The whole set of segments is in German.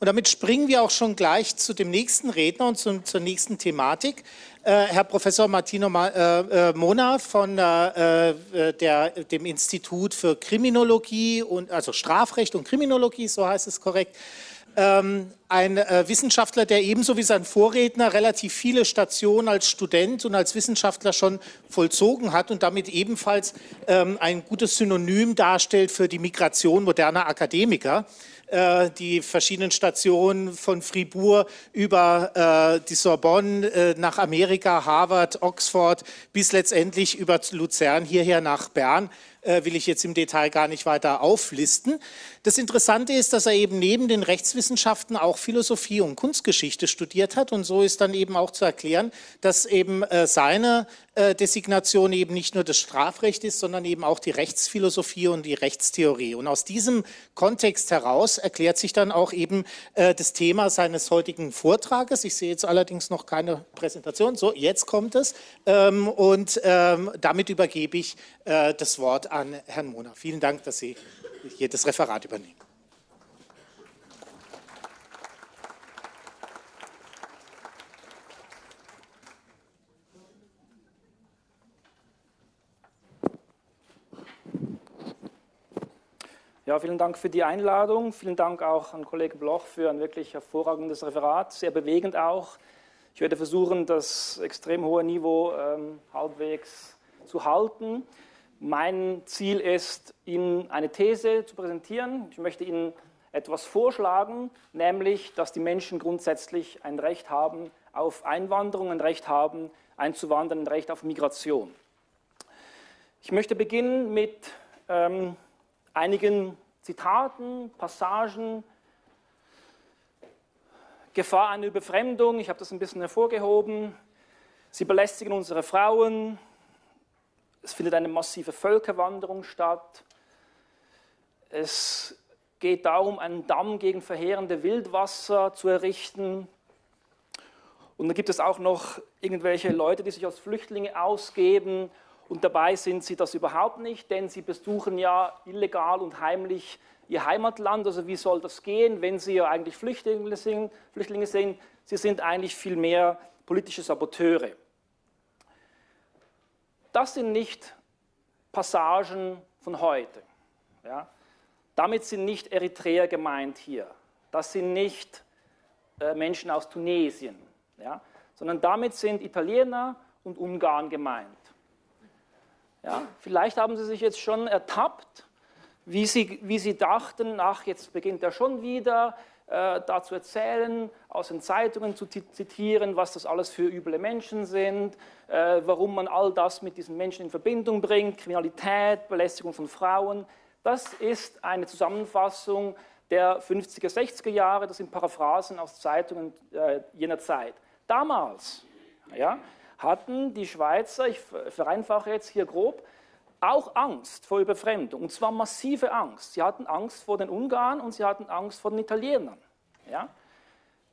Und damit springen wir auch schon gleich zu dem nächsten Redner und zu, zur nächsten Thematik. Äh, Herr Professor Martino äh, äh, Mona von der, dem Institut für Kriminologie und also Strafrecht und Kriminologie, so heißt es korrekt. Ähm, ein Wissenschaftler, der ebenso wie sein Vorredner relativ viele Stationen als Student und als Wissenschaftler schon vollzogen hat und damit ebenfalls ähm, ein gutes Synonym darstellt für die Migration moderner Akademiker. Äh, die verschiedenen Stationen von Fribourg über äh, die Sorbonne äh, nach Amerika, Harvard, Oxford bis letztendlich über Luzern hierher nach Bern äh, will ich jetzt im Detail gar nicht weiter auflisten. Das Interessante ist, dass er eben neben den Rechtswissenschaften auch Philosophie und Kunstgeschichte studiert hat und so ist dann eben auch zu erklären, dass eben äh, seine Designation eben nicht nur das Strafrecht ist, sondern eben auch die Rechtsphilosophie und die Rechtstheorie. Und aus diesem Kontext heraus erklärt sich dann auch eben das Thema seines heutigen Vortrages. Ich sehe jetzt allerdings noch keine Präsentation. So, jetzt kommt es. Ähm, und ähm, damit übergebe ich das Wort an Herrn Mona. Vielen Dank, dass Sie hier das Referat übernehmen. Ja, vielen Dank für die Einladung. Vielen Dank auch an Kollege Bloch für ein wirklich hervorragendes Referat, sehr bewegend auch. Ich werde versuchen, das extrem hohe Niveau ähm, halbwegs zu halten. Mein Ziel ist, Ihnen eine These zu präsentieren. Ich möchte Ihnen etwas vorschlagen, nämlich, dass die Menschen grundsätzlich ein Recht haben auf Einwanderung, ein Recht haben, einzuwandern, ein Recht auf Migration. Ich möchte beginnen mit ähm, einigen Zitaten, Passagen. Gefahr einer Überfremdung, ich habe das ein bisschen hervorgehoben. Sie belästigen unsere Frauen, es findet eine massive Völkerwanderung statt. Es geht darum, einen Damm gegen verheerende Wildwasser zu errichten. Und dann gibt es auch noch irgendwelche Leute, die sich als Flüchtlinge ausgeben. Und dabei sind sie das überhaupt nicht, denn sie besuchen ja illegal und heimlich ihr Heimatland. Also wie soll das gehen, wenn sie ja eigentlich Flüchtlinge sind? Flüchtlinge sind? Sie sind eigentlich viel mehr politische Saboteure. Das sind nicht Passagen von heute. Ja? Damit sind nicht Eritreer gemeint hier. Das sind nicht äh, Menschen aus Tunesien. Ja? Sondern damit sind Italiener und Ungarn gemeint. Ja? Vielleicht haben Sie sich jetzt schon ertappt, wie Sie, wie Sie dachten, ach, jetzt beginnt er schon wieder, äh, da zu erzählen, aus den Zeitungen zu zitieren, was das alles für üble Menschen sind, äh, warum man all das mit diesen Menschen in Verbindung bringt, Kriminalität, Belästigung von Frauen. Das ist eine Zusammenfassung der 50er, 60er Jahre, das sind Paraphrasen aus Zeitungen äh, jener Zeit. Damals ja, hatten die Schweizer, ich vereinfache jetzt hier grob, auch Angst vor Überfremdung, und zwar massive Angst. Sie hatten Angst vor den Ungarn und sie hatten Angst vor den Italienern. Ja?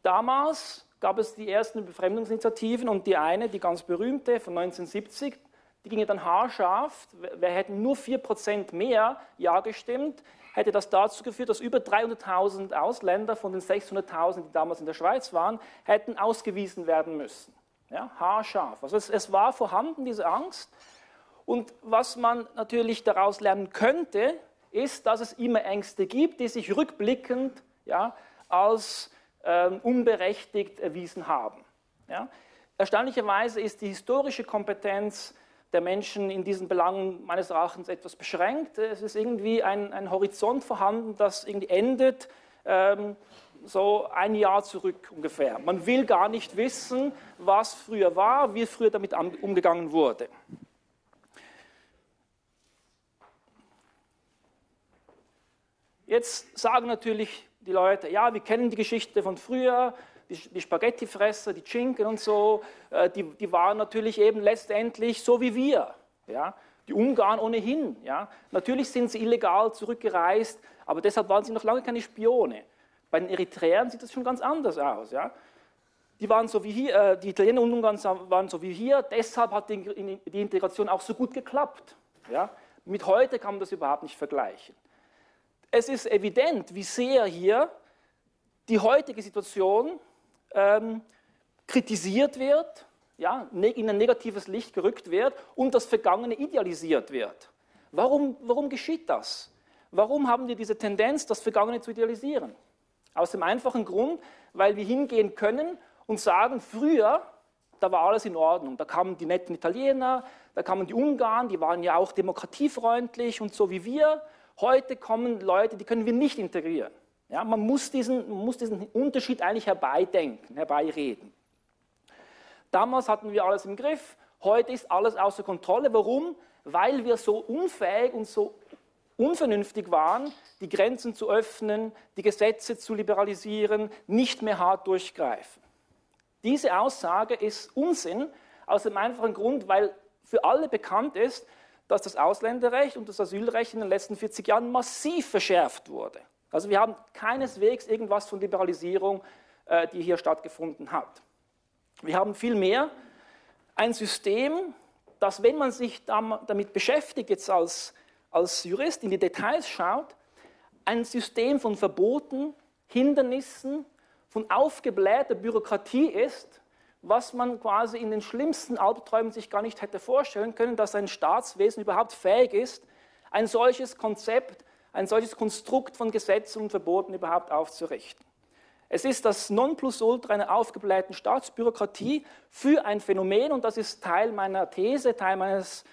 Damals gab es die ersten Befremdungsinitiativen und die eine, die ganz berühmte von 1970, die ging dann haarscharf. Wir hätten nur 4% mehr Ja gestimmt, hätte das dazu geführt, dass über 300.000 Ausländer von den 600.000, die damals in der Schweiz waren, hätten ausgewiesen werden müssen. Ja, haarscharf. Also es, es war vorhanden, diese Angst. Und was man natürlich daraus lernen könnte, ist, dass es immer Ängste gibt, die sich rückblickend ja, als ähm, unberechtigt erwiesen haben. Ja. Erstaunlicherweise ist die historische Kompetenz der Menschen in diesen Belangen meines Erachtens etwas beschränkt. Es ist irgendwie ein, ein Horizont vorhanden, das irgendwie endet, ähm, so ein Jahr zurück ungefähr. Man will gar nicht wissen, was früher war, wie früher damit umgegangen wurde. Jetzt sagen natürlich die Leute, ja, wir kennen die Geschichte von früher, die, die Spaghettifresser, die Schinken und so, äh, die, die waren natürlich eben letztendlich so wie wir. Ja? Die Ungarn ohnehin. Ja? Natürlich sind sie illegal zurückgereist, aber deshalb waren sie noch lange keine Spione. Bei den Eritreern sieht das schon ganz anders aus. Ja? Die, waren so wie hier, äh, die Italiener und Ungarn waren so wie hier, deshalb hat die, die Integration auch so gut geklappt. Ja? Mit heute kann man das überhaupt nicht vergleichen. Es ist evident, wie sehr hier die heutige Situation ähm, kritisiert wird, ja, ne, in ein negatives Licht gerückt wird und das Vergangene idealisiert wird. Warum, warum geschieht das? Warum haben wir diese Tendenz, das Vergangene zu idealisieren? Aus dem einfachen Grund, weil wir hingehen können und sagen, früher, da war alles in Ordnung. Da kamen die netten Italiener, da kamen die Ungarn, die waren ja auch demokratiefreundlich und so wie wir. Heute kommen Leute, die können wir nicht integrieren. Ja, man, muss diesen, man muss diesen Unterschied eigentlich herbeidenken, herbeireden. Damals hatten wir alles im Griff, heute ist alles außer Kontrolle. Warum? Weil wir so unfähig und so unvernünftig waren, die Grenzen zu öffnen, die Gesetze zu liberalisieren, nicht mehr hart durchgreifen. Diese Aussage ist Unsinn aus dem einfachen Grund, weil für alle bekannt ist, dass das Ausländerrecht und das Asylrecht in den letzten 40 Jahren massiv verschärft wurde. Also wir haben keineswegs irgendwas von Liberalisierung, äh, die hier stattgefunden hat. Wir haben vielmehr ein System, das, wenn man sich damit beschäftigt, jetzt als, als Jurist in die Details schaut, ein System von Verboten, Hindernissen, von aufgeblähter Bürokratie ist, was man quasi in den schlimmsten Albträumen sich gar nicht hätte vorstellen können, dass ein Staatswesen überhaupt fähig ist, ein solches Konzept, ein solches Konstrukt von Gesetzen und Verboten überhaupt aufzurichten. Es ist das Nonplusultra einer aufgeblähten Staatsbürokratie für ein Phänomen, und das ist Teil meiner These, Teil meines,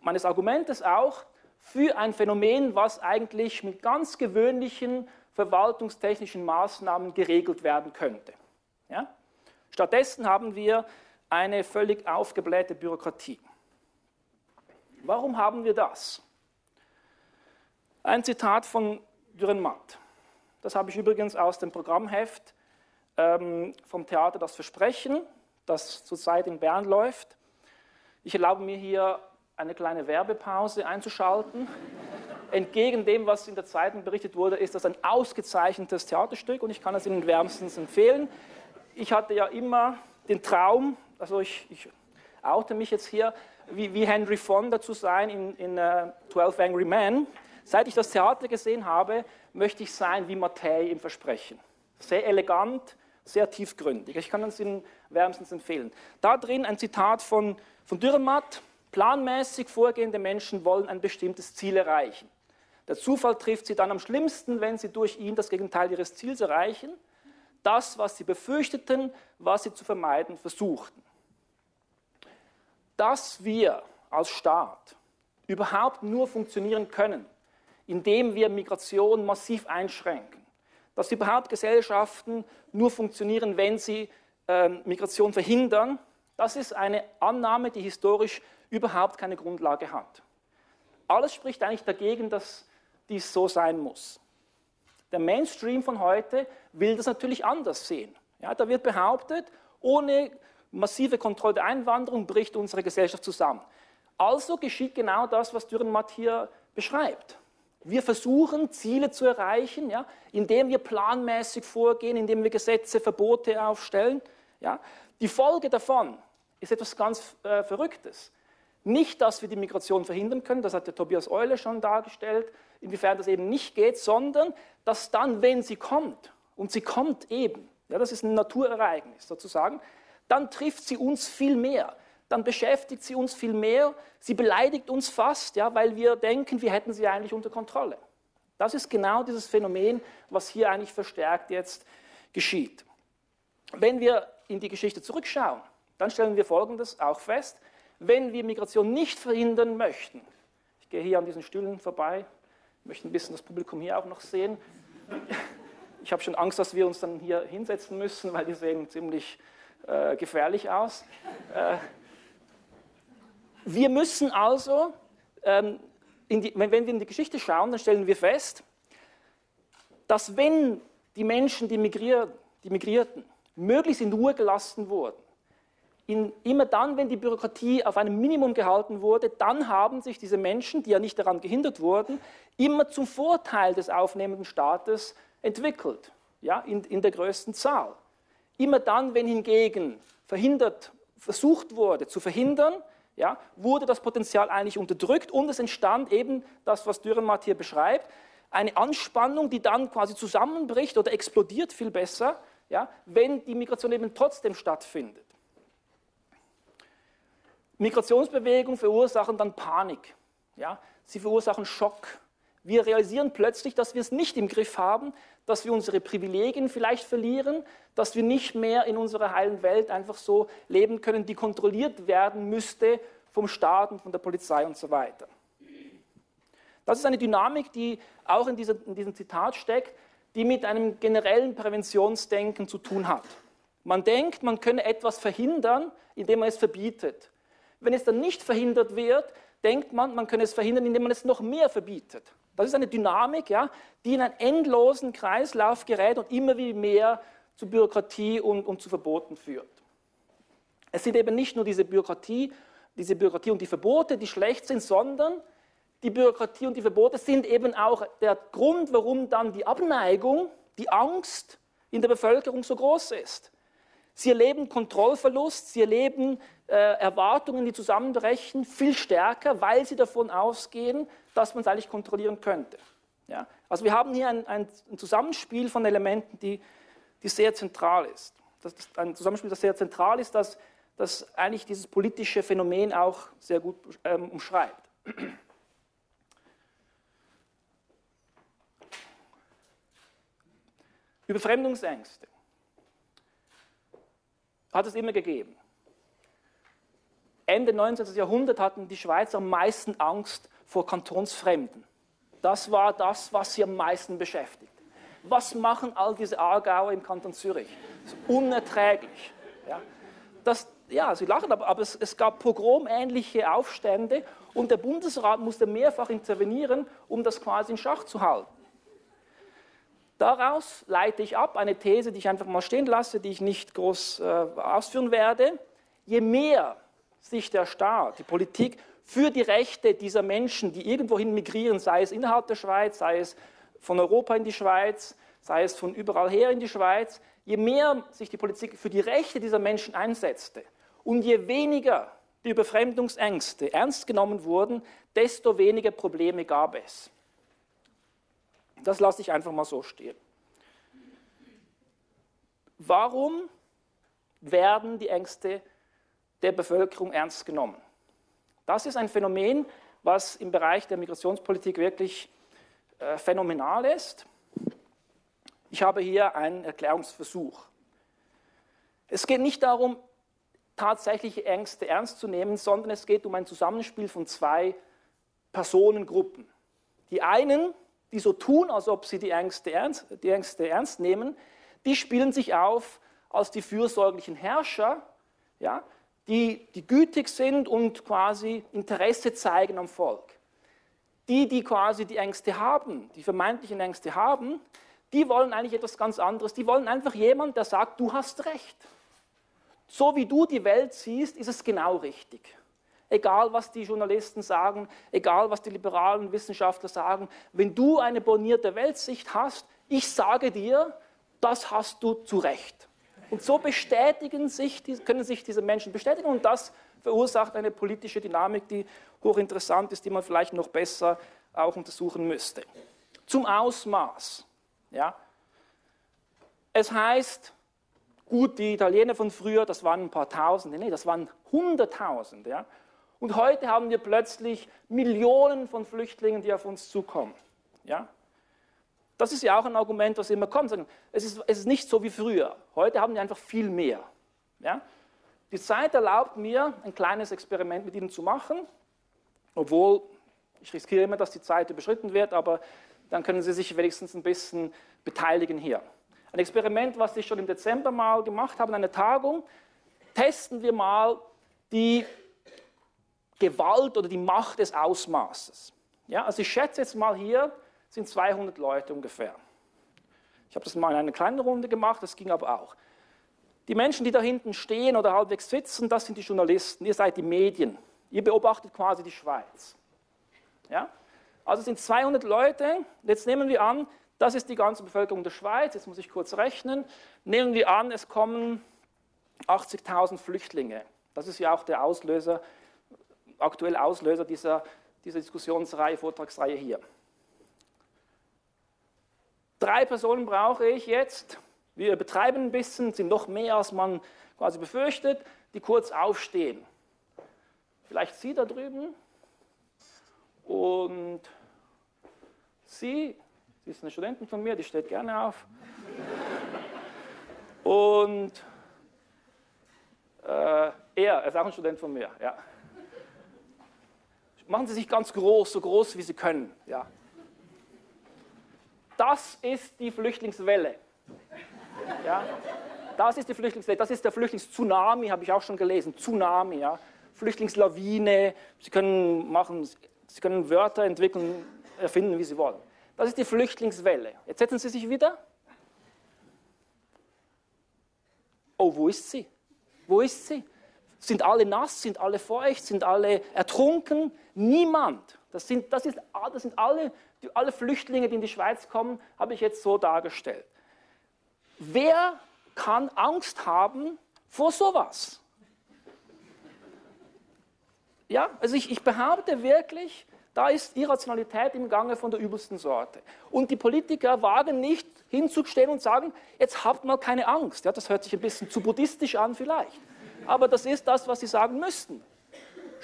meines Argumentes auch, für ein Phänomen, was eigentlich mit ganz gewöhnlichen verwaltungstechnischen Maßnahmen geregelt werden könnte. Ja? Stattdessen haben wir eine völlig aufgeblähte Bürokratie. Warum haben wir das? Ein Zitat von Dürrenmatt. Das habe ich übrigens aus dem Programmheft ähm, vom Theater Das Versprechen, das zurzeit in Bern läuft. Ich erlaube mir hier eine kleine Werbepause einzuschalten. Entgegen dem, was in der Zeitung berichtet wurde, ist das ein ausgezeichnetes Theaterstück und ich kann es Ihnen wärmstens empfehlen. Ich hatte ja immer den Traum, also ich, ich oute mich jetzt hier, wie, wie Henry Fonda zu sein in, in uh, 12 Angry Men. Seit ich das Theater gesehen habe, möchte ich sein wie Mattei im Versprechen. Sehr elegant, sehr tiefgründig. Ich kann es Ihnen wärmstens empfehlen. Da drin ein Zitat von, von Dürrenmatt. Planmäßig vorgehende Menschen wollen ein bestimmtes Ziel erreichen. Der Zufall trifft sie dann am schlimmsten, wenn sie durch ihn das Gegenteil ihres Ziels erreichen. Das, was sie befürchteten, was sie zu vermeiden versuchten. Dass wir als Staat überhaupt nur funktionieren können, indem wir Migration massiv einschränken. Dass überhaupt Gesellschaften nur funktionieren, wenn sie äh, Migration verhindern, das ist eine Annahme, die historisch überhaupt keine Grundlage hat. Alles spricht eigentlich dagegen, dass dies so sein muss. Der Mainstream von heute will das natürlich anders sehen. Ja, da wird behauptet, ohne massive Kontrolle der Einwanderung bricht unsere Gesellschaft zusammen. Also geschieht genau das, was Dürrenmatt hier beschreibt. Wir versuchen, Ziele zu erreichen, ja, indem wir planmäßig vorgehen, indem wir Gesetze, Verbote aufstellen. Ja. Die Folge davon ist etwas ganz äh, Verrücktes. Nicht, dass wir die Migration verhindern können, das hat der Tobias Eule schon dargestellt, inwiefern das eben nicht geht, sondern dass dann, wenn sie kommt, und sie kommt eben, ja, das ist ein Naturereignis sozusagen, dann trifft sie uns viel mehr dann beschäftigt sie uns viel mehr, sie beleidigt uns fast, ja, weil wir denken, wir hätten sie eigentlich unter Kontrolle. Das ist genau dieses Phänomen, was hier eigentlich verstärkt jetzt geschieht. Wenn wir in die Geschichte zurückschauen, dann stellen wir Folgendes auch fest. Wenn wir Migration nicht verhindern möchten, ich gehe hier an diesen Stühlen vorbei, möchte ein bisschen das Publikum hier auch noch sehen. Ich habe schon Angst, dass wir uns dann hier hinsetzen müssen, weil die sehen ziemlich äh, gefährlich aus. Äh, wir müssen also, ähm, die, wenn wir in die Geschichte schauen, dann stellen wir fest, dass wenn die Menschen, die, migrier, die migrierten, möglichst in Ruhe gelassen wurden, in, immer dann, wenn die Bürokratie auf einem Minimum gehalten wurde, dann haben sich diese Menschen, die ja nicht daran gehindert wurden, immer zum Vorteil des aufnehmenden Staates entwickelt, ja, in, in der größten Zahl. Immer dann, wenn hingegen verhindert, versucht wurde zu verhindern, ja, wurde das Potenzial eigentlich unterdrückt und es entstand eben das, was Dürrenmatt hier beschreibt, eine Anspannung, die dann quasi zusammenbricht oder explodiert viel besser, ja, wenn die Migration eben trotzdem stattfindet. Migrationsbewegungen verursachen dann Panik. Ja? Sie verursachen Schock. Wir realisieren plötzlich, dass wir es nicht im Griff haben, dass wir unsere Privilegien vielleicht verlieren, dass wir nicht mehr in unserer heilen Welt einfach so leben können, die kontrolliert werden müsste vom Staat und von der Polizei und so weiter. Das ist eine Dynamik, die auch in, dieser, in diesem Zitat steckt, die mit einem generellen Präventionsdenken zu tun hat. Man denkt, man könne etwas verhindern, indem man es verbietet. Wenn es dann nicht verhindert wird, denkt man, man könne es verhindern, indem man es noch mehr verbietet. Das ist eine Dynamik, ja, die in einen endlosen Kreislauf gerät und immer wie mehr zu Bürokratie und, und zu Verboten führt. Es sind eben nicht nur diese Bürokratie, diese Bürokratie und die Verbote, die schlecht sind, sondern die Bürokratie und die Verbote sind eben auch der Grund, warum dann die Abneigung, die Angst in der Bevölkerung so groß ist. Sie erleben Kontrollverlust, sie erleben Erwartungen, die zusammenbrechen, viel stärker, weil sie davon ausgehen, dass man es eigentlich kontrollieren könnte. Ja? Also wir haben hier ein, ein, ein Zusammenspiel von Elementen, die, die sehr zentral ist. Das ist ein Zusammenspiel, das sehr zentral ist, das, das eigentlich dieses politische Phänomen auch sehr gut ähm, umschreibt. Überfremdungsängste hat es immer gegeben. Ende 19. Jahrhundert hatten die Schweizer am meisten Angst vor Kantonsfremden. Das war das, was sie am meisten beschäftigt. Was machen all diese Aargauer im Kanton Zürich? Das ist unerträglich. Ja, das, ja sie lachen, aber, aber es, es gab pogromähnliche Aufstände und der Bundesrat musste mehrfach intervenieren, um das quasi in Schach zu halten. Daraus leite ich ab eine These, die ich einfach mal stehen lasse, die ich nicht groß äh, ausführen werde. Je mehr sich der Staat, die Politik für die Rechte dieser Menschen, die irgendwohin migrieren, sei es innerhalb der Schweiz, sei es von Europa in die Schweiz, sei es von überall her in die Schweiz, je mehr sich die Politik für die Rechte dieser Menschen einsetzte und je weniger die Überfremdungsängste ernst genommen wurden, desto weniger Probleme gab es. Das lasse ich einfach mal so stehen. Warum werden die Ängste der Bevölkerung ernst genommen? Das ist ein Phänomen, was im Bereich der Migrationspolitik wirklich äh, phänomenal ist. Ich habe hier einen Erklärungsversuch. Es geht nicht darum, tatsächliche Ängste ernst zu nehmen, sondern es geht um ein Zusammenspiel von zwei Personengruppen. Die einen die so tun, als ob sie die Ängste ernst, die Ängste ernst nehmen, die spielen sich auf als die fürsorglichen Herrscher, ja, die, die gütig sind und quasi Interesse zeigen am Volk. Die, die quasi die Ängste haben, die vermeintlichen Ängste haben, die wollen eigentlich etwas ganz anderes. Die wollen einfach jemanden, der sagt, du hast recht. So wie du die Welt siehst, ist es genau richtig egal was die Journalisten sagen, egal was die liberalen Wissenschaftler sagen, wenn du eine bonierte Weltsicht hast, ich sage dir, das hast du zu Recht. Und so bestätigen sich, können sich diese Menschen bestätigen und das verursacht eine politische Dynamik, die hochinteressant ist, die man vielleicht noch besser auch untersuchen müsste. Zum Ausmaß. Ja. Es heißt, gut, die Italiener von früher, das waren ein paar Tausende, nee, das waren Hunderttausende. Ja. Und heute haben wir plötzlich Millionen von Flüchtlingen, die auf uns zukommen. Ja? Das ist ja auch ein Argument, was immer kommt. Es ist, es ist nicht so wie früher. Heute haben wir einfach viel mehr. Ja? Die Zeit erlaubt mir, ein kleines Experiment mit Ihnen zu machen, obwohl ich riskiere immer, dass die Zeit überschritten wird, aber dann können Sie sich wenigstens ein bisschen beteiligen hier. Ein Experiment, was ich schon im Dezember mal gemacht habe, in einer Tagung. Testen wir mal die Gewalt oder die Macht des Ausmaßes. Ja, also ich schätze jetzt mal hier sind 200 Leute ungefähr. Ich habe das mal in einer kleinen Runde gemacht, das ging aber auch. Die Menschen, die da hinten stehen oder halbwegs sitzen, das sind die Journalisten, ihr seid die Medien. Ihr beobachtet quasi die Schweiz. Ja? Also sind 200 Leute, jetzt nehmen wir an, das ist die ganze Bevölkerung der Schweiz, jetzt muss ich kurz rechnen, nehmen wir an, es kommen 80.000 Flüchtlinge. Das ist ja auch der Auslöser aktuell Auslöser dieser, dieser Diskussionsreihe, Vortragsreihe hier. Drei Personen brauche ich jetzt. Wir übertreiben ein bisschen, sind noch mehr, als man quasi befürchtet, die kurz aufstehen. Vielleicht Sie da drüben und Sie, Sie ist eine Studentin von mir, die steht gerne auf. Und äh, er, er ist auch ein Student von mir. Ja. Machen Sie sich ganz groß, so groß wie Sie können. Ja. Das ist die Flüchtlingswelle. Ja. Das ist die Flüchtlingswelle, das ist der Flüchtlingstsunami, habe ich auch schon gelesen. Tsunami, ja. Flüchtlingslawine. Sie können, machen, Sie können Wörter entwickeln, erfinden, wie Sie wollen. Das ist die Flüchtlingswelle. Jetzt setzen Sie sich wieder. Oh, wo ist sie? Wo ist sie? Sind alle nass? Sind alle feucht? Sind alle ertrunken? Niemand. Das sind, das ist, das sind alle, alle Flüchtlinge, die in die Schweiz kommen, habe ich jetzt so dargestellt. Wer kann Angst haben vor sowas? Ja, also ich, ich behaupte wirklich, da ist Irrationalität im Gange von der übelsten Sorte. Und die Politiker wagen nicht hinzustehen und sagen, jetzt habt mal keine Angst. Ja, das hört sich ein bisschen zu buddhistisch an vielleicht. Aber das ist das, was sie sagen müssten.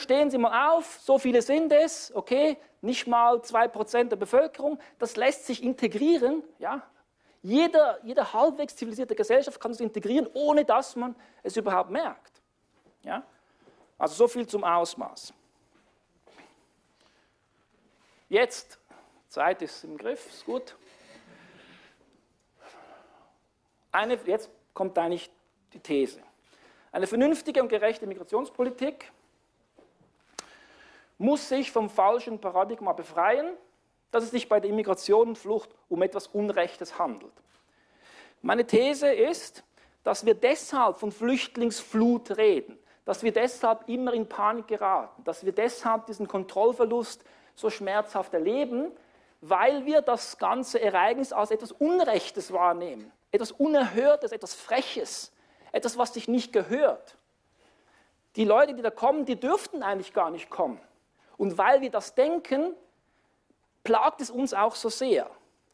Stehen Sie mal auf, so viele sind es, okay, nicht mal 2% der Bevölkerung, das lässt sich integrieren. Ja? Jeder, jede halbwegs zivilisierte Gesellschaft kann es integrieren, ohne dass man es überhaupt merkt. Ja? Also so viel zum Ausmaß. Jetzt, Zeit ist im Griff, ist gut. Eine, jetzt kommt eigentlich die These. Eine vernünftige und gerechte Migrationspolitik muss sich vom falschen Paradigma befreien, dass es sich bei der Immigration und Flucht um etwas Unrechtes handelt. Meine These ist, dass wir deshalb von Flüchtlingsflut reden, dass wir deshalb immer in Panik geraten, dass wir deshalb diesen Kontrollverlust so schmerzhaft erleben, weil wir das ganze Ereignis als etwas Unrechtes wahrnehmen, etwas Unerhörtes, etwas Freches, etwas, was sich nicht gehört. Die Leute, die da kommen, die dürften eigentlich gar nicht kommen. Und weil wir das denken, plagt es uns auch so sehr.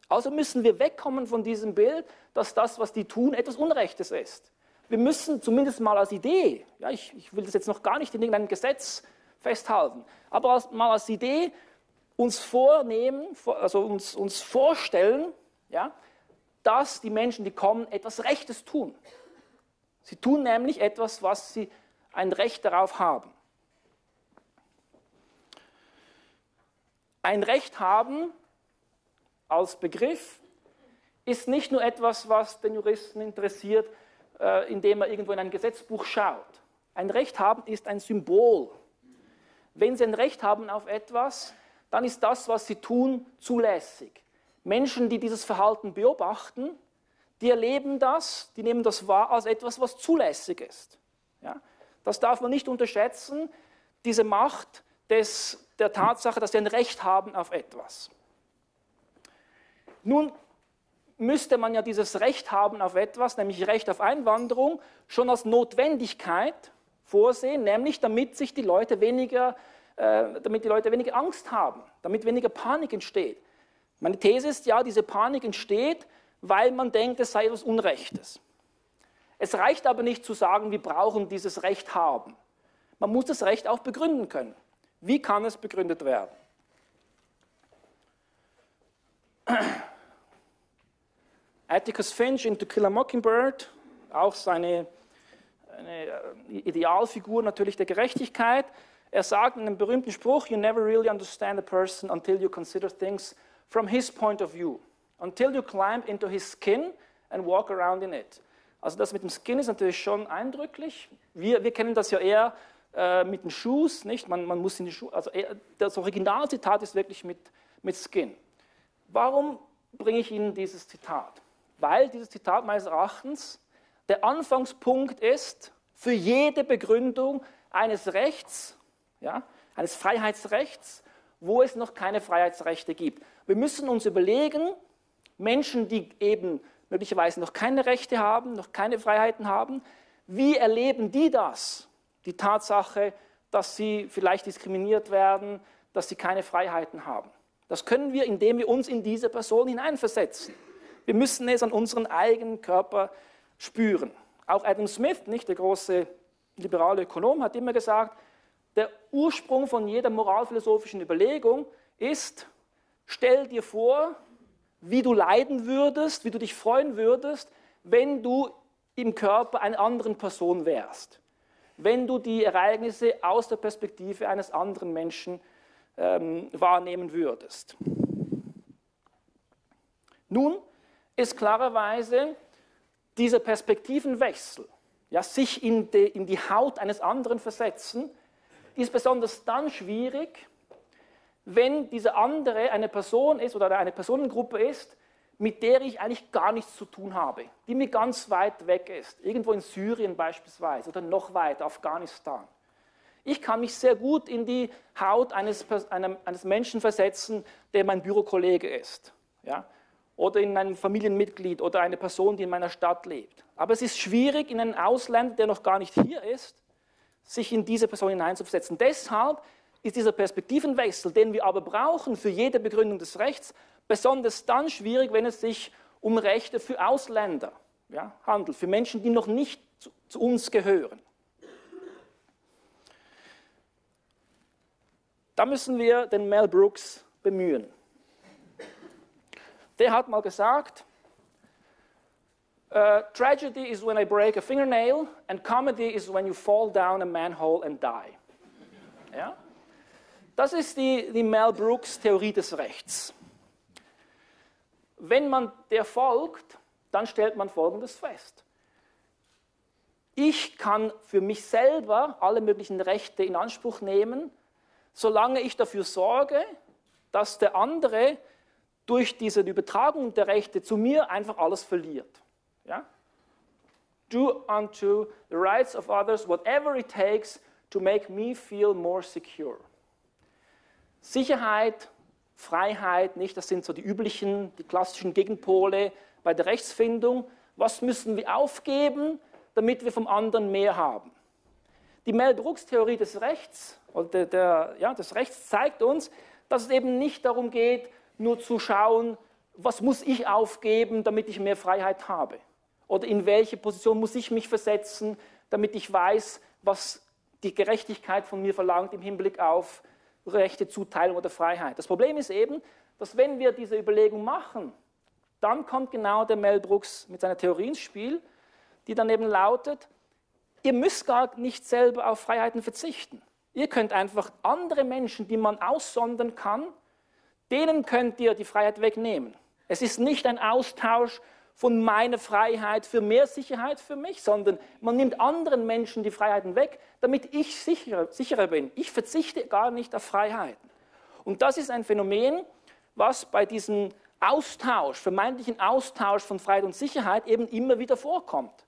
Also müssen wir wegkommen von diesem Bild, dass das, was die tun, etwas Unrechtes ist. Wir müssen zumindest mal als Idee, ja, ich, ich will das jetzt noch gar nicht in irgendeinem Gesetz festhalten, aber als, mal als Idee uns vornehmen, also uns, uns vorstellen, ja, dass die Menschen, die kommen, etwas Rechtes tun. Sie tun nämlich etwas, was sie ein Recht darauf haben. Ein Recht haben als Begriff ist nicht nur etwas, was den Juristen interessiert, äh, indem er irgendwo in ein Gesetzbuch schaut. Ein Recht haben ist ein Symbol. Wenn Sie ein Recht haben auf etwas, dann ist das, was sie tun, zulässig. Menschen, die dieses Verhalten beobachten, die erleben das, die nehmen das wahr als etwas, was zulässig ist. Ja? Das darf man nicht unterschätzen, diese Macht des, der Tatsache, dass sie ein Recht haben auf etwas. Nun müsste man ja dieses Recht haben auf etwas, nämlich Recht auf Einwanderung, schon als Notwendigkeit vorsehen, nämlich damit sich die Leute weniger äh, damit die Leute weniger Angst haben, damit weniger Panik entsteht. Meine These ist ja, diese Panik entsteht, weil man denkt, es sei etwas Unrechtes. Es reicht aber nicht zu sagen, wir brauchen dieses Recht haben. Man muss das Recht auch begründen können. Wie kann es begründet werden? Atticus Finch in To Kill a Mockingbird, auch seine Idealfigur natürlich der Gerechtigkeit, er sagt in einem berühmten Spruch, you never really understand a person until you consider things from his point of view. Until you climb into his skin and walk around in it. Also das mit dem Skin ist natürlich schon eindrücklich. Wir, wir kennen das ja eher äh, mit den Shoes, nicht? Man, man muss in die Schuhe, also eher, das Originalzitat ist wirklich mit, mit Skin. Warum bringe ich Ihnen dieses Zitat? Weil dieses Zitat meines Erachtens der Anfangspunkt ist für jede Begründung eines Rechts, ja, eines Freiheitsrechts, wo es noch keine Freiheitsrechte gibt. Wir müssen uns überlegen, Menschen, die eben möglicherweise noch keine Rechte haben, noch keine Freiheiten haben, wie erleben die das? Die Tatsache, dass sie vielleicht diskriminiert werden, dass sie keine Freiheiten haben. Das können wir, indem wir uns in diese Person hineinversetzen. Wir müssen es an unserem eigenen Körper spüren. Auch Adam Smith, nicht der große liberale Ökonom, hat immer gesagt, der Ursprung von jeder moralphilosophischen Überlegung ist, stell dir vor, wie du leiden würdest, wie du dich freuen würdest, wenn du im Körper einer anderen Person wärst, wenn du die Ereignisse aus der Perspektive eines anderen Menschen ähm, wahrnehmen würdest. Nun ist klarerweise dieser Perspektivenwechsel, ja, sich in die, in die Haut eines anderen versetzen, ist besonders dann schwierig, wenn diese andere eine Person ist oder eine Personengruppe ist, mit der ich eigentlich gar nichts zu tun habe, die mir ganz weit weg ist, irgendwo in Syrien beispielsweise oder noch weiter, Afghanistan. Ich kann mich sehr gut in die Haut eines, eines Menschen versetzen, der mein Bürokollege ist. Ja? Oder in ein Familienmitglied oder eine Person, die in meiner Stadt lebt. Aber es ist schwierig, in einen Ausländer, der noch gar nicht hier ist, sich in diese Person hineinzuversetzen. Deshalb ist dieser Perspektivenwechsel, den wir aber brauchen für jede Begründung des Rechts, besonders dann schwierig, wenn es sich um Rechte für Ausländer ja, handelt, für Menschen, die noch nicht zu, zu uns gehören. Da müssen wir den Mel Brooks bemühen. Der hat mal gesagt, Tragedy is when I break a fingernail and comedy is when you fall down a manhole and die. Ja? Das ist die, die Mel Brooks Theorie des Rechts. Wenn man der folgt, dann stellt man Folgendes fest. Ich kann für mich selber alle möglichen Rechte in Anspruch nehmen, solange ich dafür sorge, dass der andere durch diese Übertragung der Rechte zu mir einfach alles verliert. Ja? Do unto the rights of others whatever it takes to make me feel more secure. Sicherheit, Freiheit, nicht? Das sind so die üblichen, die klassischen Gegenpole bei der Rechtsfindung. Was müssen wir aufgeben, damit wir vom anderen mehr haben? Die Mel-Brooks-Theorie des Rechts, der, der, ja, des Rechts zeigt uns, dass es eben nicht darum geht, nur zu schauen, was muss ich aufgeben, damit ich mehr Freiheit habe? Oder in welche Position muss ich mich versetzen, damit ich weiß, was die Gerechtigkeit von mir verlangt im Hinblick auf Rechte, Zuteilung oder Freiheit. Das Problem ist eben, dass wenn wir diese Überlegung machen, dann kommt genau der Mel Brooks mit seiner Theorie ins Spiel, die dann eben lautet, ihr müsst gar nicht selber auf Freiheiten verzichten. Ihr könnt einfach andere Menschen, die man aussondern kann, denen könnt ihr die Freiheit wegnehmen. Es ist nicht ein Austausch von meiner Freiheit für mehr Sicherheit für mich, sondern man nimmt anderen Menschen die Freiheiten weg, damit ich sicherer, sicherer bin. Ich verzichte gar nicht auf Freiheiten. Und das ist ein Phänomen, was bei diesem Austausch, vermeintlichen Austausch von Freiheit und Sicherheit eben immer wieder vorkommt.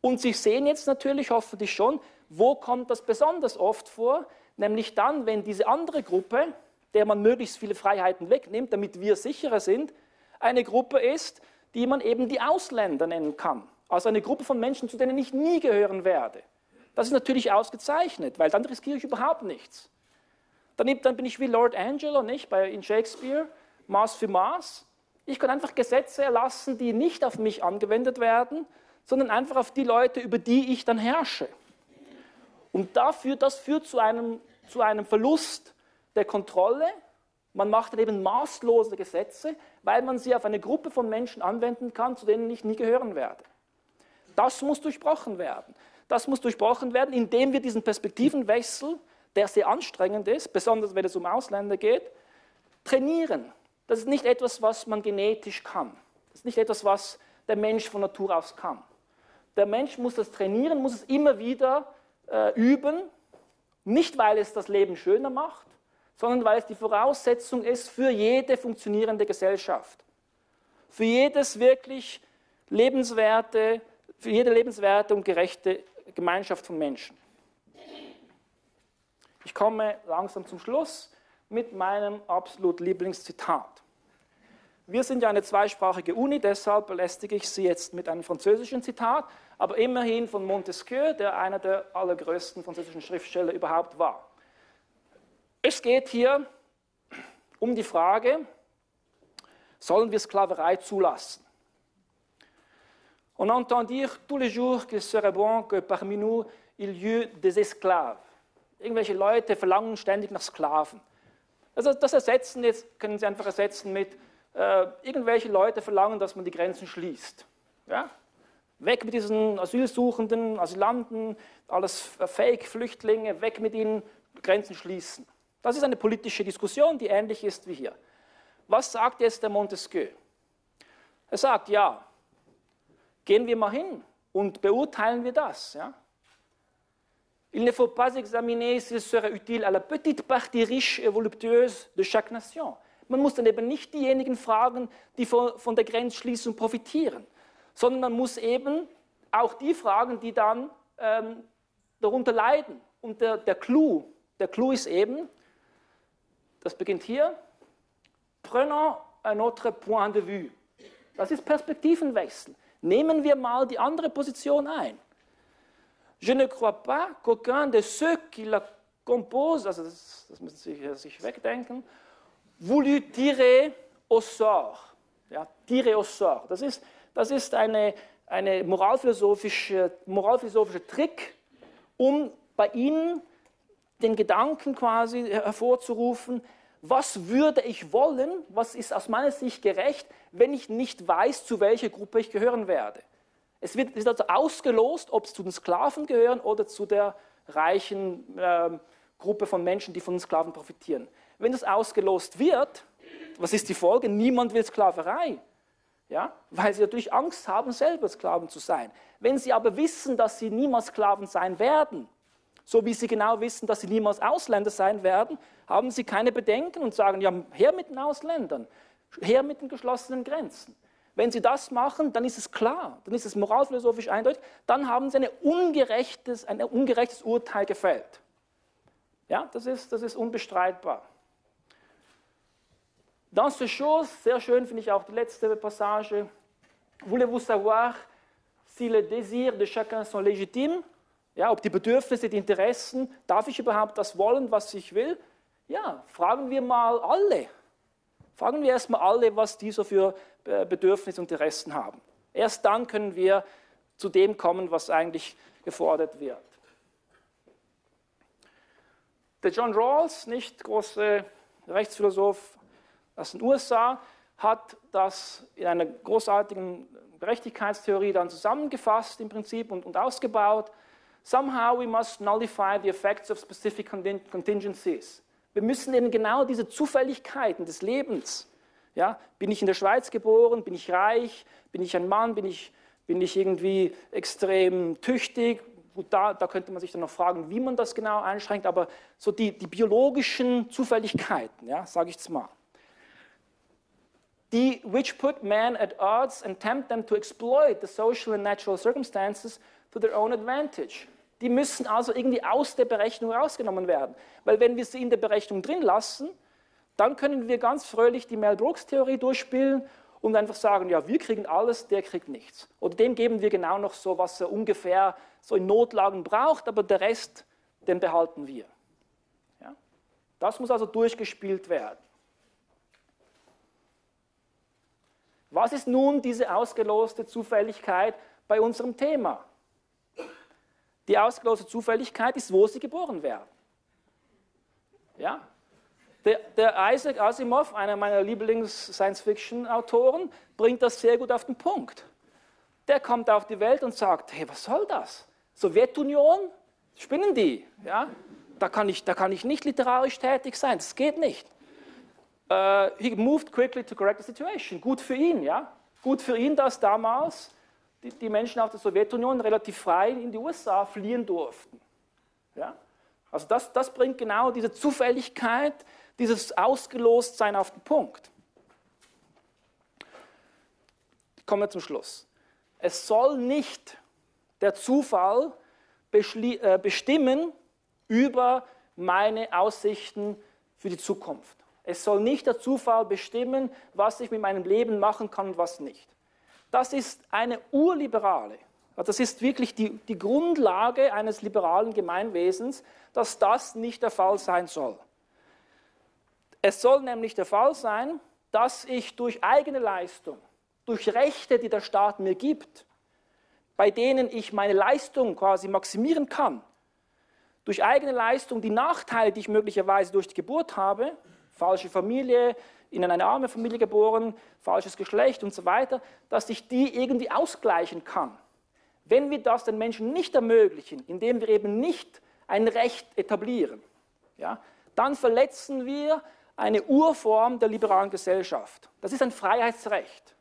Und Sie sehen jetzt natürlich hoffentlich schon, wo kommt das besonders oft vor, nämlich dann, wenn diese andere Gruppe, der man möglichst viele Freiheiten wegnimmt, damit wir sicherer sind, eine Gruppe ist, die man eben die Ausländer nennen kann. Also eine Gruppe von Menschen, zu denen ich nie gehören werde. Das ist natürlich ausgezeichnet, weil dann riskiere ich überhaupt nichts. Dann, dann bin ich wie Lord Angelo, nicht, bei, in Shakespeare, Maß für Maß. Ich kann einfach Gesetze erlassen, die nicht auf mich angewendet werden, sondern einfach auf die Leute, über die ich dann herrsche. Und dafür, das führt zu einem, zu einem Verlust der Kontrolle. Man macht dann eben maßlose Gesetze, weil man sie auf eine Gruppe von Menschen anwenden kann, zu denen ich nie gehören werde. Das muss durchbrochen werden. Das muss durchbrochen werden, indem wir diesen Perspektivenwechsel, der sehr anstrengend ist, besonders wenn es um Ausländer geht, trainieren. Das ist nicht etwas, was man genetisch kann. Das ist nicht etwas, was der Mensch von Natur aus kann. Der Mensch muss das trainieren, muss es immer wieder äh, üben, nicht weil es das Leben schöner macht, sondern weil es die Voraussetzung ist für jede funktionierende Gesellschaft. Für jedes wirklich lebenswerte, für jede lebenswerte und gerechte Gemeinschaft von Menschen. Ich komme langsam zum Schluss mit meinem absolut Lieblingszitat. Wir sind ja eine zweisprachige Uni, deshalb belästige ich Sie jetzt mit einem französischen Zitat, aber immerhin von Montesquieu, der einer der allergrößten französischen Schriftsteller überhaupt war. Es geht hier um die Frage, Sollen wir Sklaverei zulassen? On entend dire tous les jours qu'il serait bon que parmi nous il y ait des esclaves. Irgendwelche Leute verlangen ständig nach Sklaven. Also das ersetzen jetzt, können Sie einfach ersetzen mit, äh, irgendwelche Leute verlangen, dass man die Grenzen schließt. Ja? Weg mit diesen Asylsuchenden, Asylanten, alles Fake-Flüchtlinge, weg mit ihnen, Grenzen schließen. Das ist eine politische Diskussion, die ähnlich ist wie hier. Was sagt jetzt der Montesquieu? Er sagt, ja, gehen wir mal hin und beurteilen wir das. Ja? Il ne faut pas examiner s'il serait utile à la petite partie riche et voluptueuse de chaque nation. Man muss dann eben nicht diejenigen fragen, die von, der Grenzschließung profitieren, sondern man muss eben auch die fragen, die dann ähm, darunter leiden. Und der, der Clou, der Clou ist eben, das beginnt hier, prenons un autre point de vue. Das ist Perspektivenwechsel. Nehmen wir mal die andere Position ein. Je ne crois pas qu'aucun de ceux qui la composent, also das, das müssen Sie sich wegdenken, voulut tirer au sort. Ja, tirer au sort. Das ist, das ist eine, eine moralphilosophische, moralphilosophischer Trick, um bei Ihnen den Gedanken quasi hervorzurufen, was würde ich wollen, was ist aus meiner Sicht gerecht, wenn ich nicht weiß, zu welcher Gruppe ich gehören werde. Es wird, also ausgelost, ob es zu den Sklaven gehören oder zu der reichen äh, Gruppe von Menschen, die von den Sklaven profitieren. Wenn das ausgelost wird, was ist die Folge? Niemand will Sklaverei. Ja? Weil sie natürlich Angst haben, selber Sklaven zu sein. Wenn sie aber wissen, dass sie niemals Sklaven sein werden, so wie sie genau wissen, dass sie niemals Ausländer sein werden, haben sie keine Bedenken und sagen, ja, her mit den Ausländern, her mit den geschlossenen Grenzen. Wenn Sie das machen, dann ist es klar, dann ist es moralphilosophisch eindeutig, dann haben Sie ungerechtes, ein ungerechtes Urteil gefällt. Ja, das ist, das ist unbestreitbar. Dans ce chose, sehr schön finde ich auch die letzte Passage, voulez-vous savoir si les désirs de chacun sont légitimes? Ja, ob die Bedürfnisse, die Interessen, darf ich überhaupt das wollen, was ich will? Ja, fragen wir mal alle. Fragen wir erstmal alle, was die so für äh, Bedürfnisse und Interessen haben. Erst dann können wir zu dem kommen, was eigentlich gefordert wird. Der John Rawls, nicht große Rechtsphilosoph aus den USA, hat das in einer großartigen Gerechtigkeitstheorie dann zusammengefasst im Prinzip und, und ausgebaut. Somehow we must nullify the effects of specific contingencies. Wir müssen eben genau diese Zufälligkeiten des Lebens, ja, bin ich in der Schweiz geboren, bin ich reich, bin ich ein Mann, bin ich, bin ich irgendwie extrem tüchtig, Gut, da, da, könnte man sich dann noch fragen, wie man das genau einschränkt, aber so die, die biologischen Zufälligkeiten, ja, sage ich jetzt mal, die, which put men at odds and tempt them to exploit the social and natural circumstances to their own advantage. Die müssen also irgendwie aus der Berechnung rausgenommen werden. Weil wenn wir sie in der Berechnung drin lassen, dann können wir ganz fröhlich die Mel Brooks-Theorie durchspielen und einfach sagen, ja, wir kriegen alles, der kriegt nichts. Oder dem geben wir genau noch so, was er ungefähr so in Notlagen braucht, aber der Rest, den behalten wir. Ja? Das muss also durchgespielt werden. Was ist nun diese ausgeloste Zufälligkeit bei unserem Thema? Die ausgeloste Zufälligkeit ist, wo sie geboren werden. Ja? Der, der Isaac Asimov, einer meiner Lieblings-Science-Fiction-Autoren, bringt das sehr gut auf den Punkt. Der kommt auf die Welt und sagt, hey, was soll das? Sowjetunion, spinnen die? Ja? Da, kann ich, da kann ich nicht literarisch tätig sein, das geht nicht. Uh, he moved quickly to correct the situation. Gut für ihn, ja? Gut für ihn, dass damals die, Menschen aus der Sowjetunion relativ frei in die USA fliehen durften. Ja? Also das, das bringt genau diese Zufälligkeit, dieses Ausgelostsein auf den Punkt. Kommen wir zum Schluss. Es soll nicht der Zufall äh, bestimmen über meine Aussichten für die Zukunft. Es soll nicht der Zufall bestimmen, was ich mit meinem Leben machen kann und was nicht. Das ist eine urliberale, das ist wirklich die, die Grundlage eines liberalen Gemeinwesens, dass das nicht der Fall sein soll. Es soll nämlich der Fall sein, dass ich durch eigene Leistung, durch Rechte, die der Staat mir gibt, bei denen ich meine Leistung quasi maximieren kann, durch eigene Leistung die Nachteile, die ich möglicherweise durch die Geburt habe, falsche Familie, in eine arme Familie geboren, falsches Geschlecht und so weiter, dass ich die irgendwie ausgleichen kann. Wenn wir das den Menschen nicht ermöglichen, indem wir eben nicht ein Recht etablieren, ja, dann verletzen wir eine Urform der liberalen Gesellschaft. Das ist ein Freiheitsrecht.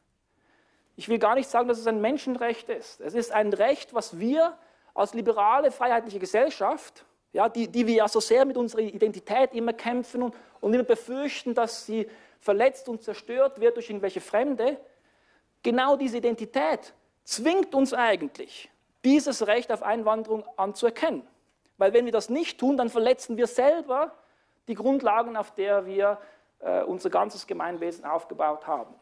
Ich will gar nicht sagen, dass es ein Menschenrecht ist. Es ist ein Recht, was wir als liberale, freiheitliche Gesellschaft, ja, die, die wir ja so sehr mit unserer Identität immer kämpfen und, und immer befürchten, dass sie verletzt und zerstört wird durch irgendwelche Fremde, genau diese Identität zwingt uns eigentlich, dieses Recht auf Einwanderung anzuerkennen. Weil wenn wir das nicht tun, dann verletzen wir selber die Grundlagen, auf der wir äh, unser ganzes Gemeinwesen aufgebaut haben.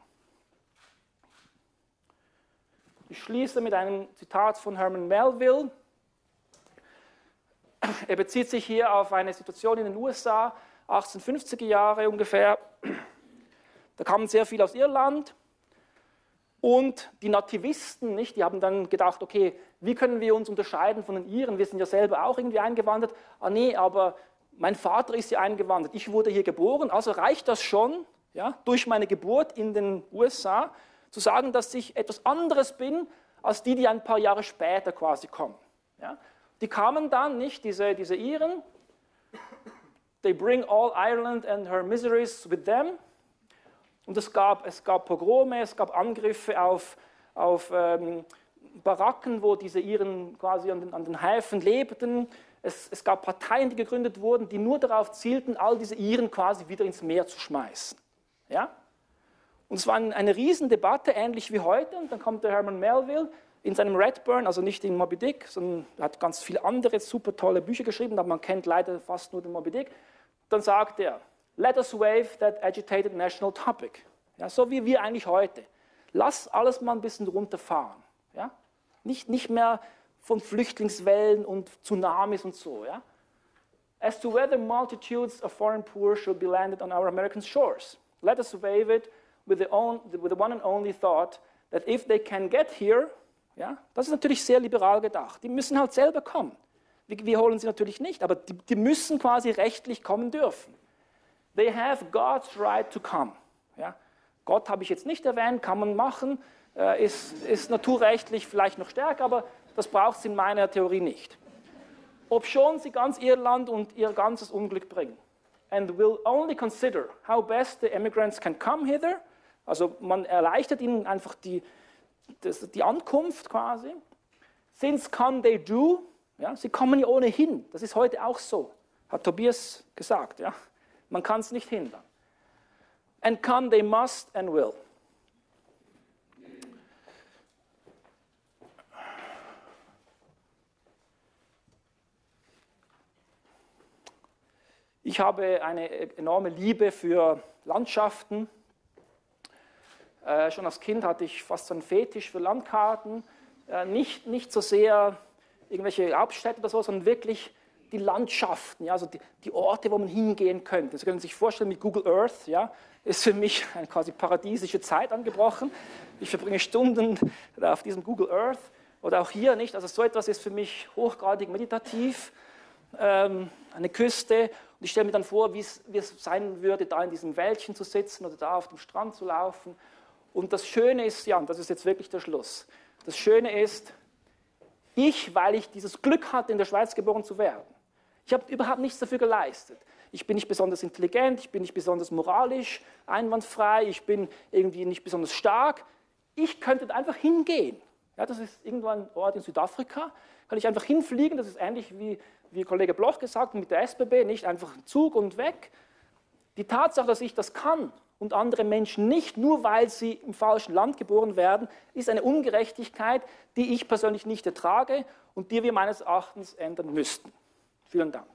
Ich schließe mit einem Zitat von Herman Melville. Er bezieht sich hier auf eine Situation in den USA, 1850er Jahre ungefähr. Da kamen sehr viele aus Irland und die Nativisten, nicht, die haben dann gedacht, okay, wie können wir uns unterscheiden von den Iren? Wir sind ja selber auch irgendwie eingewandert. Ah nee, aber mein Vater ist hier eingewandert, ich wurde hier geboren, also reicht das schon, ja, durch meine Geburt in den USA, zu sagen, dass ich etwas anderes bin, als die, die ein paar Jahre später quasi kommen. Ja. Die kamen dann, nicht, diese, diese Iren, they bring all Ireland and her miseries with them, und es gab, es gab Pogrome, es gab Angriffe auf, auf ähm, Baracken, wo diese Iren quasi an den, an den Häfen lebten. Es, es, gab Parteien, die gegründet wurden, die nur darauf zielten, all diese Iren quasi wieder ins Meer zu schmeißen. Ja? Und es war eine Riesendebatte, ähnlich wie heute. Und dann kommt der Herman Melville in seinem Redburn, also nicht in Moby Dick, sondern er hat ganz viele andere super tolle Bücher geschrieben, aber man kennt leider fast nur den Moby Dick. Dann sagt er, Let us waive that agitated national topic. Ja, so wie wir eigentlich heute. Lass alles mal ein bisschen runterfahren. Ja? Nicht, nicht mehr von Flüchtlingswellen und Tsunamis und so. Ja? As to whether multitudes of foreign poor should be landed on our American shores, let us waive it with the, own, with the one and only thought that if they can get here, ja, das ist natürlich sehr liberal gedacht. Die müssen halt selber kommen. Wir, wir holen sie natürlich nicht, aber die, die müssen quasi rechtlich kommen dürfen. They have God's right to come. Ja? Gott habe ich jetzt nicht erwähnt, kann man machen, äh, ist, ist naturrechtlich vielleicht noch stärker, aber das braucht es in meiner Theorie nicht. Ob schon sie ganz Irland und ihr ganzes Unglück bringen. And will only consider how best the immigrants can come hither. Also man erleichtert ihnen einfach die, das, die Ankunft quasi. Since come they do. Ja, sie kommen ja ohnehin. Das ist heute auch so, hat Tobias gesagt. Ja. Man kann es nicht hindern. And come they must and will. Ich habe eine enorme Liebe für Landschaften. Äh, schon als Kind hatte ich fast so einen Fetisch für Landkarten. Äh, nicht, nicht so sehr irgendwelche Hauptstädte oder so, sondern wirklich die Landschaften, ja, also die, die, Orte, wo man hingehen könnte. Sie können sich vorstellen, mit Google Earth ja, ist für mich eine quasi paradiesische Zeit angebrochen. Ich verbringe Stunden auf diesem Google Earth oder auch hier nicht. Also so etwas ist für mich hochgradig meditativ. Ähm, eine Küste und ich stelle mir dann vor, wie es, sein würde, da in diesem Wäldchen zu sitzen oder da auf dem Strand zu laufen. Und das Schöne ist, ja, und das ist jetzt wirklich der Schluss, das Schöne ist, ich, weil ich dieses Glück hatte, in der Schweiz geboren zu werden, ich habe überhaupt nichts dafür geleistet. Ich bin nicht besonders intelligent, ich bin nicht besonders moralisch einwandfrei, ich bin irgendwie nicht besonders stark. Ich könnte einfach hingehen. Ja, das ist irgendwo ein Ort in Südafrika. Kann ich einfach hinfliegen, das ist ähnlich wie, wie Kollege Bloch gesagt mit der SBB, nicht einfach Zug und weg. Die Tatsache, dass ich das kann und andere Menschen nicht, nur weil sie im falschen Land geboren werden, ist eine Ungerechtigkeit, die ich persönlich nicht ertrage und die wir meines Erachtens ändern müssten. Vielen Dank.